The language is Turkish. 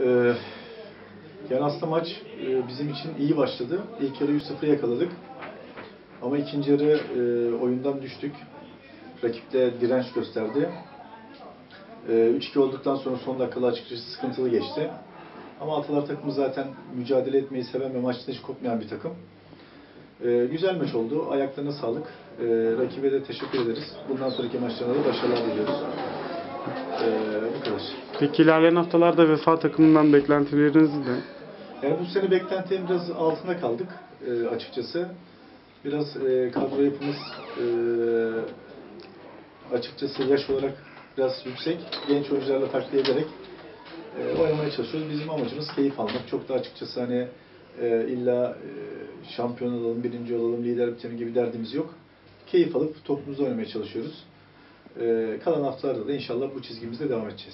Ee, yani aslında maç e, bizim için iyi başladı. İlk yarı 3-0 yakaladık. Ama ikinci yarı e, oyundan düştük. Rakip de direnç gösterdi. E, 3-2 olduktan sonra son dakikada açıkçası sıkıntılı geçti. Ama Atalar takımı zaten mücadele etmeyi seven ve maçta hiç kopmayan bir takım. E, güzel maç oldu. Ayaklarına sağlık. E, rakibe de teşekkür ederiz. Bundan sonraki maçlarına da başarılar diliyoruz. E, bu kadar. Peki ilerleyen haftalarda Vefa takımından beklentileriniz ne? Yani bu sene beklentilerin biraz altında kaldık e, açıkçası. Biraz e, kadro yapımız e, açıkçası yaş olarak biraz yüksek. Genç oyuncularla takviye ederek e, oynamaya çalışıyoruz. Bizim amacımız keyif almak. Çok da açıkçası hani e, illa e, şampiyon olalım, birinci olalım, lider bitelim gibi derdimiz yok. Keyif alıp topumuzu oynamaya çalışıyoruz. E, kalan haftalarda da inşallah bu çizgimizde devam edeceğiz.